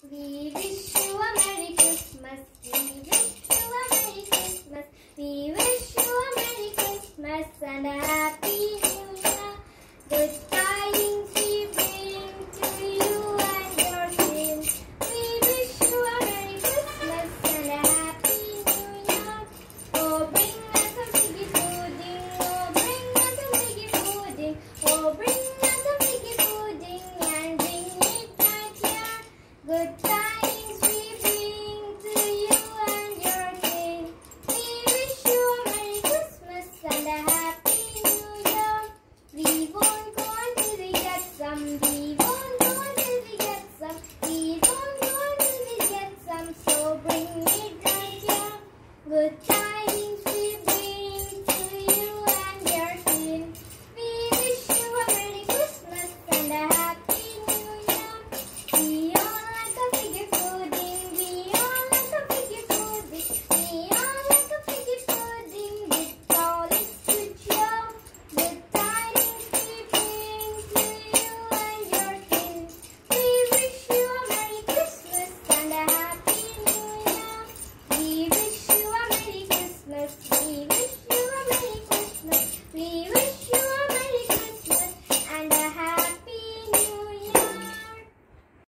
We wish you a Merry Christmas. We wish you a Merry Christmas. We wish you a Merry Christmas and a Happy some, we won't go till get some, we won't we get some, so bring me